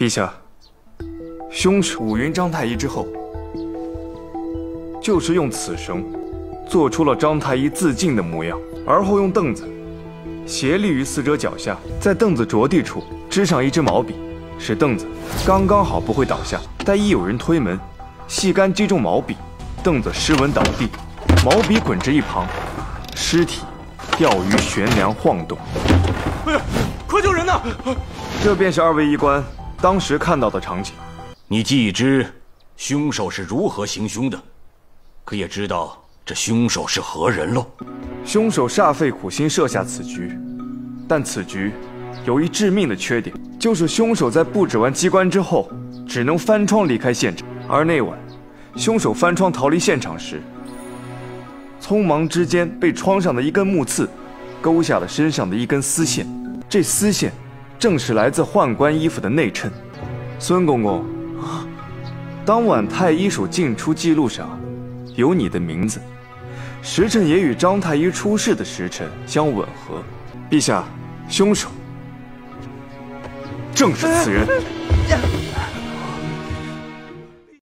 陛下，凶手五云张太医之后，就是用此绳做出了张太医自尽的模样，而后用凳子斜立于死者脚下，在凳子着地处支上一支毛笔，使凳子刚刚好不会倒下。但一有人推门，细杆击中毛笔，凳子失稳倒地，毛笔滚至一旁，尸体吊于悬梁晃动。哎呀，快救人呐！这便是二位医官当时看到的场景。你既已知凶手是如何行凶的，可也知道这凶手是何人喽？凶手煞费苦心设下此局，但此局有一致命的缺点，就是凶手在布置完机关之后，只能翻窗离开现场。而那晚，凶手翻窗逃离现场时，匆忙之间被窗上的一根木刺勾下了身上的一根丝线，这丝线。正是来自宦官衣服的内衬，孙公公，当晚太医署进出记录上有你的名字，时辰也与张太医出事的时辰相吻合。陛下，凶手正是此人。